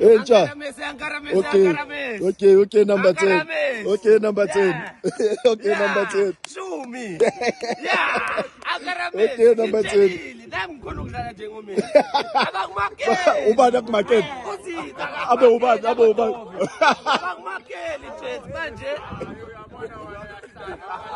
entsha. Okay. okay okay number 10 okay number 10 Yeah. okay number 10 Shumi. Yeah. Okay, number 10. ubani akumakeli? Abe ubani abe ubani?